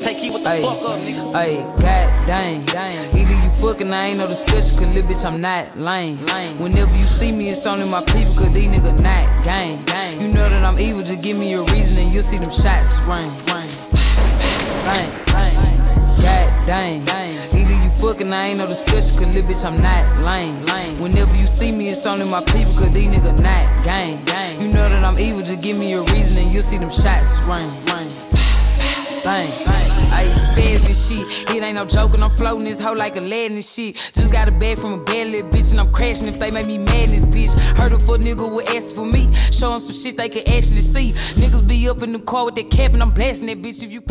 Take you what the Ay, fuck up, nigga. ay, god dang, dang. Either you fucking, I ain't no discussion, cause little bitch, I'm not lame. lame. Whenever you see me, it's only my people, cause these niggas not gang. gang. You know that I'm evil, just give me a reason and you'll see them shots ring. ring. Bang, bang. God dang, dang. Fucking, I ain't no discussion, cause little bitch, I'm not lame. lame. Whenever you see me, it's only my people, cause these niggas not gang. gang. You know that I'm evil, just give me a reason and you'll see them shots ring. ring. Bang, bang. Ayy, stairs and shit. It ain't no joking, I'm floating this hoe like a lead and shit. Just got a bag from a bad little bitch, and I'm crashing if they make me mad in this bitch. Heard a fuck nigga would ask for me. Show 'em some shit they could actually see. Niggas be up in the car with that cap, and I'm blasting that bitch if you.